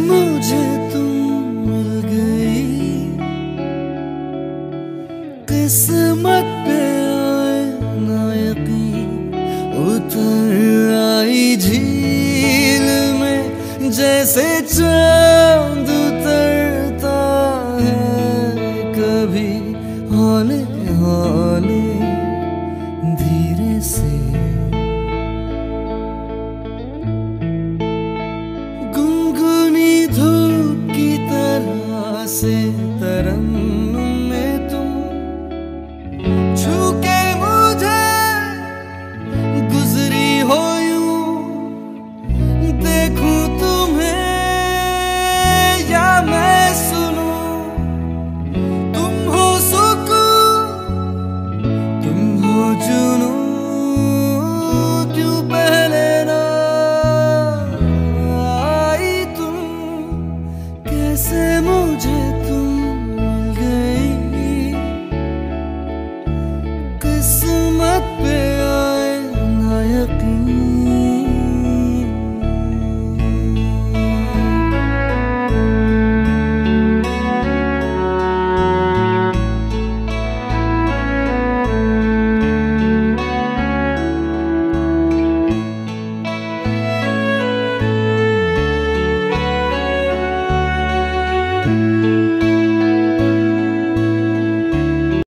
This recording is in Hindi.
मुझे तुम मिल गई। किस्मत पे आए ना उतर आई झील में जैसे चाँद उतरता है कभी हौले धीरे से। 不知道。